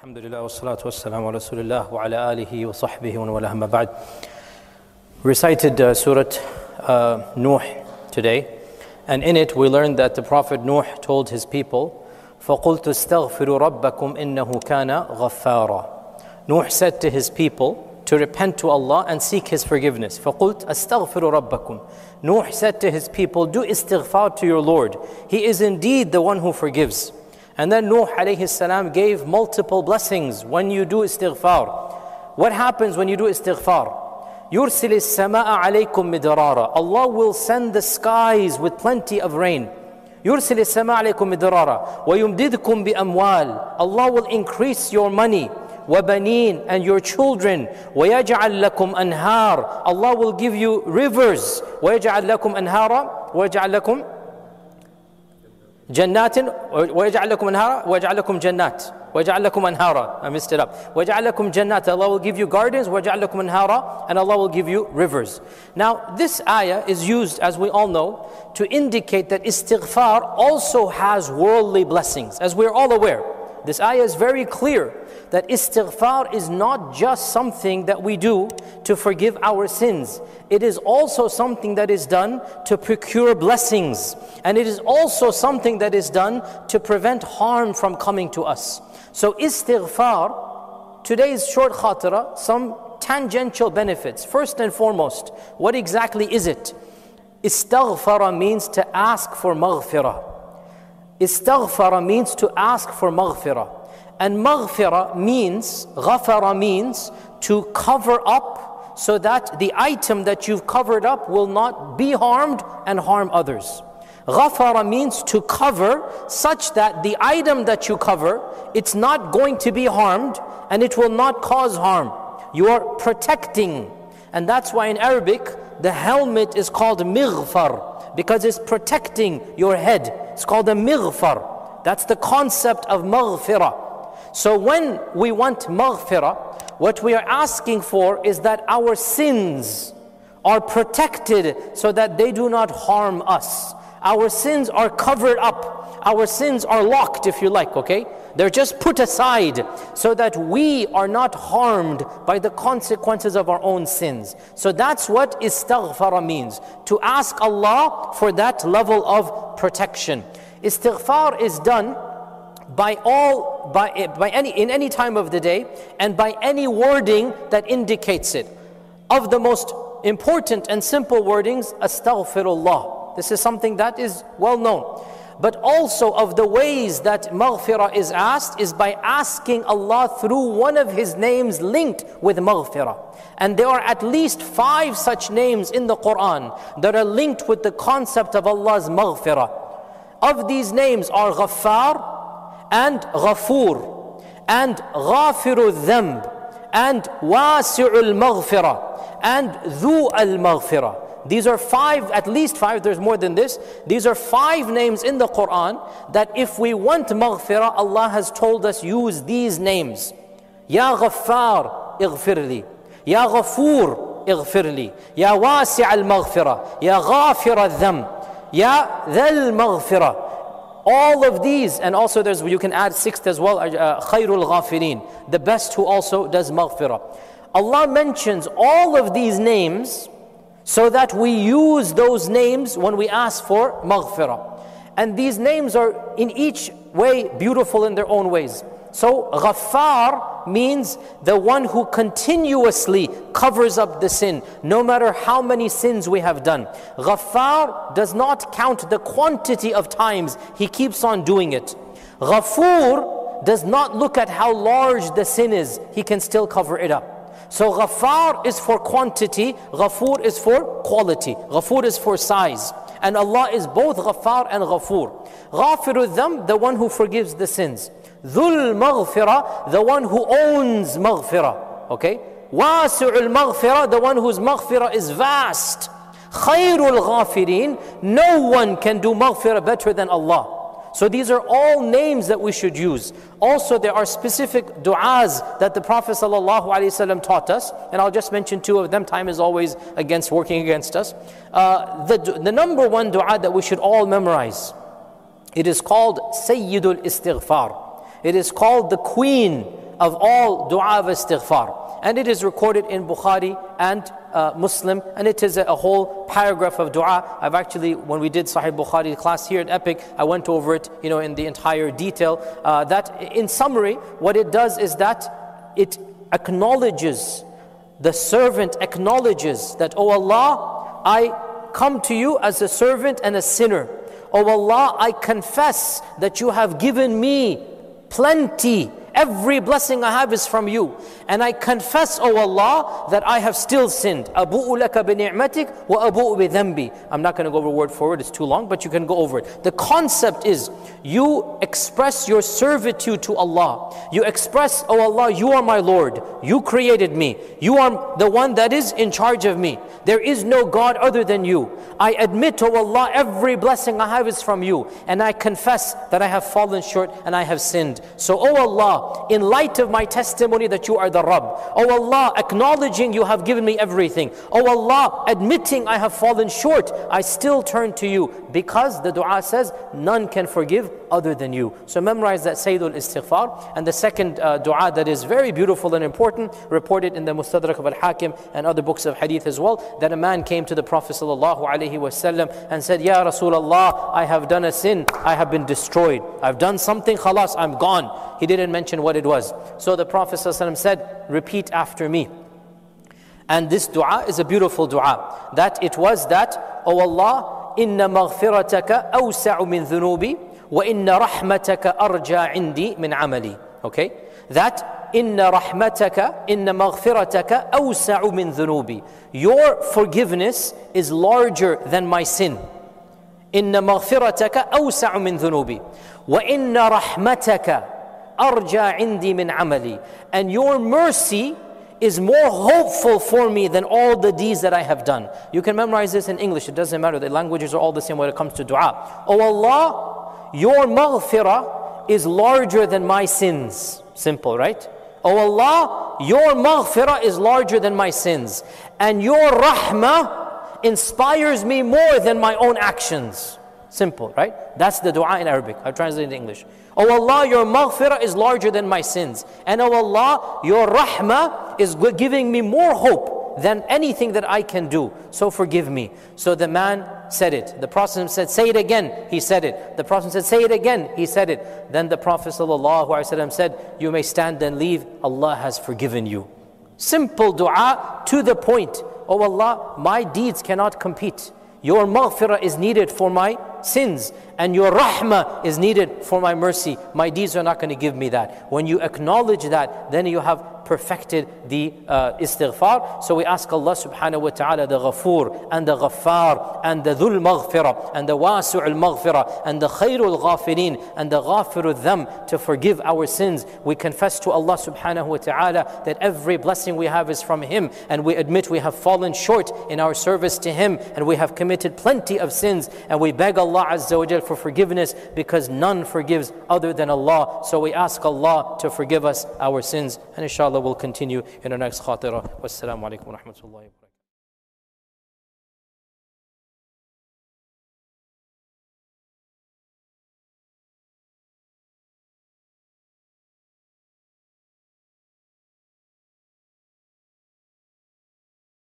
الحمد لله والصلاة والسلام على رسول الله وعلى آله وصحبه ومن والاه أما بعد. Recited uh, Surah uh, Nuh today, and in it we learned that the Prophet Nuh told his people, فَقُلْتُ اسْتَغْفِرُوا رَبَّكُمْ إِنَّهُ كَانَ غَفَّارًا Nuh said to his people to repent to Allah and seek His forgiveness. فَقُلْتُ أَسْتَغْفِرُ رَبَّكُمْ Nuh said to his people, do istighfar to your Lord. He is indeed the one who forgives. And then Nuh alayhi salam gave multiple blessings when you do istighfar. What happens when you do istighfar? يرسل السماء عليكم مدرارا Allah will send the skies with plenty of rain. يرسل السماء عليكم مدرارا ويمددكم بأموال Allah will increase your money وبنين and your children ويجعل لكم أنهار Allah will give you rivers ويجعل لكم أنهارا ويجعل لكم جنات ويجعل لكم انهارا ويجعل لكم جنات ويجعل لكم انهارا I missed it up ويجعل لكم جنات Allah will give you gardens ويجعل لكم انهارا and Allah will give you rivers now this ayah is used as we all know to indicate that istighfar also has worldly blessings as we're all aware this ayah is very clear that istighfar is not just something that we do to forgive our sins. It is also something that is done to procure blessings. And it is also something that is done to prevent harm from coming to us. So istighfar, today's short khatira, some tangential benefits. First and foremost, what exactly is it? Istighfar means to ask for maghfirah. Istaghfara means to ask for maghfirah. And maghfirah means, ghafara means to cover up so that the item that you've covered up will not be harmed and harm others. Ghafara means to cover such that the item that you cover, it's not going to be harmed and it will not cause harm. You are protecting. And that's why in Arabic, the helmet is called mighfar because it's protecting your head. It's called a mighfar. That's the concept of maghfirah. So when we want maghfirah, what we are asking for is that our sins are protected so that they do not harm us. Our sins are covered up. Our sins are locked, if you like, okay? They're just put aside so that we are not harmed by the consequences of our own sins. So that's what istighfar means to ask Allah for that level of protection. Istighfar is done by all by, by any in any time of the day and by any wording that indicates it of the most important and simple wordings astaghfirullah this is something that is well known but also of the ways that maghfirah is asked is by asking Allah through one of his names linked with maghfirah and there are at least five such names in the Quran that are linked with the concept of Allah's maghfirah of these names are Ghaffar and Ghafoor and Ghafiru Dhamb and Wasi'ul Maghfirah and Dhu al Maghfirah. These are five, at least five, there's more than this. These are five names in the Quran that if we want maghfirah, Allah has told us use these names. Ya Ghaffar, ighfirli. Ya Ghafoor, ighfirli. Ya Wasi' al-maghfirah. Ya Ghafir al-dham. Ya Dhal maghfirah. All of these, and also there's, you can add sixth as well, uh, Khairul Ghafirin, the best who also does maghfirah. Allah mentions all of these names so that we use those names when we ask for maghfirah. And these names are in each way beautiful in their own ways. So, Ghaffar means the one who continuously covers up the sin, no matter how many sins we have done. Ghaffar does not count the quantity of times he keeps on doing it. Ghafoor does not look at how large the sin is, he can still cover it up. So Ghaffar is for quantity, Ghafoor is for quality, Ghafoor is for size. And Allah is both Ghaffar and Ghafoor. Ghafiru Dham, the one who forgives the sins. Dhul Maghfirah, the one who owns Maghfirah. Okay? Wasi'ul Maghfirah, the one whose Maghfirah is vast. Khairul Ghafirin, no one can do Maghfirah better than Allah. So these are all names that we should use. Also, there are specific du'as that the Prophet ﷺ taught us, and I'll just mention two of them. Time is always against working against us. Uh, the, the number one du'a that we should all memorize, it is called Sayyidul Istighfar. It is called the queen of all dua of istighfar. And it is recorded in Bukhari and uh, Muslim, and it is a, a, whole paragraph of dua. I've actually, when we did Sahih Bukhari class here at Epic, I went over it, you know, in the entire detail. Uh, that, in summary, what it does is that it acknowledges, the servant acknowledges that, oh Allah, I come to you as a servant and a sinner. Oh Allah, I confess that you have given me plenty Every blessing I have is from you. And I confess, O Allah, that I have still sinned. Abu'u laka bi wa abu'u I'm not going to go over word for word, it's too long, but you can go over it. The concept is you express your servitude to Allah. You express, O Allah, you are my Lord. You created me. You are the one that is in charge of me. There is no God other than you. I admit, O Allah, every blessing I have is from you. And I confess that I have fallen short and I have sinned. So, O Allah, in light of my testimony that you are the Rabb. Oh Allah, acknowledging you have given me everything. Oh Allah, admitting I have fallen short, I still turn to you because the dua says, none can forgive other than you. So memorize that Sayyidul Istighfar. And the second uh, dua that is very beautiful and important, reported in the Mustadrak of Al-Hakim and other books of hadith as well, that a man came to the Prophet ﷺ and said, Ya Rasulullah, I have done a sin, I have been destroyed. I've done something, khalas, I'm gone. He didn't mention what it was. So the Prophet ﷺ said, repeat after me. And this dua is a beautiful dua. That it was that, O oh Allah, inna maghfirataka awsa'u min dhunubi inna rahmataka arja indi min amali. Okay? That inna rahmataka, inna maghfirataka awsa'u min dhunubi. Your forgiveness is larger than my sin. Maghfirataka awsa'u min dhunubi. Wa inna rahmataka arja indi min amali. And your mercy is more hopeful for me than all the deeds that I have done. You can memorize this in English, it doesn't matter. The languages are all the same when it comes to dua. Oh Allah, your maghfirah is larger than my sins. Simple, right? Oh Allah, your maghfirah is larger than my sins. And your rahmah inspires me more than my own actions. Simple, right? That's the dua in Arabic. I've translated it in English. Oh Allah, your maghfirah is larger than my sins. And oh Allah, your rahmah is giving me more hope than anything that I can do. So forgive me. So the man said it. The Prophet said, Say it again. He said it. The Prophet said, Say it again. He said it. Then the Prophet said, You may stand and leave. Allah has forgiven you. Simple dua to the point. Oh Allah, my deeds cannot compete. Your maghfirah is needed for my sins and your rahmah is needed for my mercy. My deeds are not going to give me that. When you acknowledge that, then you have perfected the uh, istighfar. So we ask Allah subhanahu wa ta'ala, the ghafoor and the ghaffar and the dhul maghfirah and the wasi'ul maghfirah and the khairul ghafirin and the ghafirul dham to forgive our sins. We confess to Allah subhanahu wa ta'ala that every blessing we have is from Him and we admit we have fallen short in our service to Him and we have committed plenty of sins and we beg Allah Azza wa for forgiveness because none forgives other than Allah. So we ask Allah to forgive us our sins and inshallah we'll continue in our next khatira. Wassalamu alaikum wa rahmatullahi